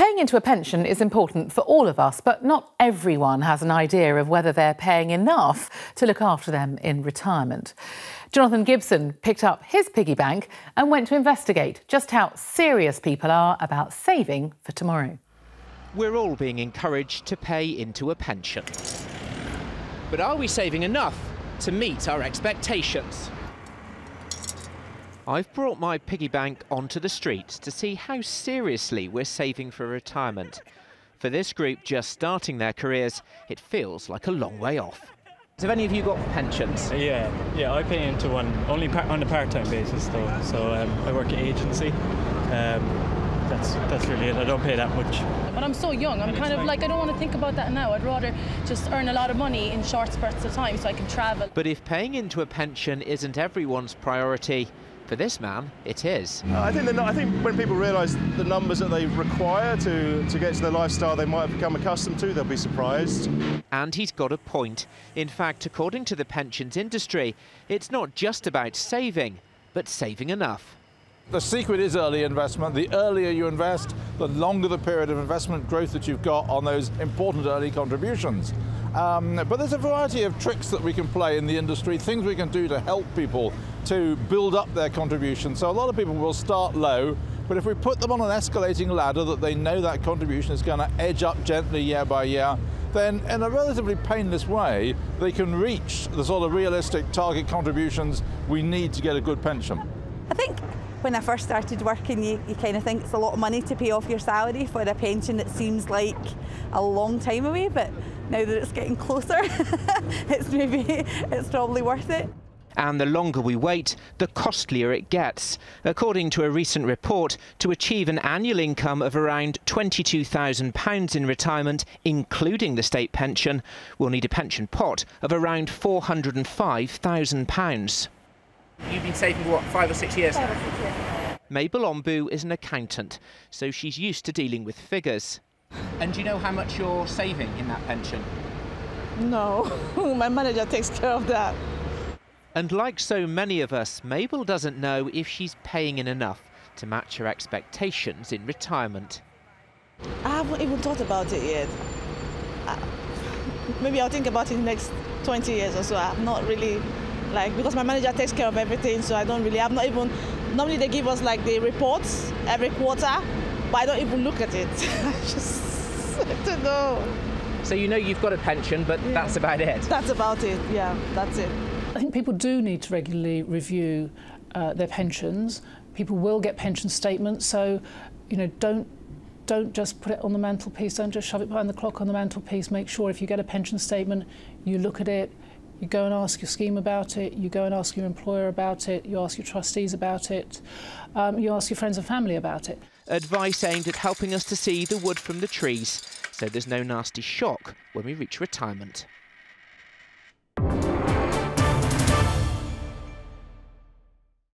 Paying into a pension is important for all of us, but not everyone has an idea of whether they're paying enough to look after them in retirement. Jonathan Gibson picked up his piggy bank and went to investigate just how serious people are about saving for tomorrow. We're all being encouraged to pay into a pension. But are we saving enough to meet our expectations? I've brought my piggy bank onto the streets to see how seriously we're saving for retirement. For this group just starting their careers, it feels like a long way off. Have any of you got pensions? Yeah, yeah, I pay into one only on a part-time basis though. So um, I work at agency. Um, that's that's really it. I don't pay that much. But I'm so young. I'm kind of like I don't want to think about that now. I'd rather just earn a lot of money in short spurts of time so I can travel. But if paying into a pension isn't everyone's priority, for this man, it is. Uh, I think not, I think when people realise the numbers that they require to, to get to the lifestyle they might have become accustomed to, they'll be surprised. And he's got a point. In fact, according to the pensions industry, it's not just about saving, but saving enough. The secret is early investment. The earlier you invest, the longer the period of investment growth that you've got on those important early contributions. Um, but there's a variety of tricks that we can play in the industry, things we can do to help people to build up their contribution. So a lot of people will start low, but if we put them on an escalating ladder that they know that contribution is going to edge up gently year by year, then in a relatively painless way, they can reach the sort of realistic target contributions we need to get a good pension. I think when I first started working, you, you kind of think it's a lot of money to pay off your salary for a pension that seems like a long time away, but now that it's getting closer, it's maybe it's probably worth it. And the longer we wait, the costlier it gets. According to a recent report, to achieve an annual income of around £22,000 in retirement, including the state pension, we'll need a pension pot of around £405,000. You've been saving, what, five or six years? Five or six years. Mabel Ombu is an accountant, so she's used to dealing with figures. And do you know how much you're saving in that pension? No, my manager takes care of that. And like so many of us, Mabel doesn't know if she's paying in enough to match her expectations in retirement. I haven't even thought about it yet. Uh, maybe I'll think about it in the next 20 years or so. I'm not really like because my manager takes care of everything, so I don't really. I'm not even. Normally they give us like the reports every quarter, but I don't even look at it. I just I don't know. So you know you've got a pension, but yeah. that's about it. That's about it. Yeah, that's it. I think people do need to regularly review uh, their pensions. People will get pension statements, so you know don't don't just put it on the mantelpiece. Don't just shove it behind the clock on the mantelpiece. Make sure if you get a pension statement, you look at it. You go and ask your scheme about it. You go and ask your employer about it. You ask your trustees about it. Um, you ask your friends and family about it. Advice aimed at helping us to see the wood from the trees, so there's no nasty shock when we reach retirement.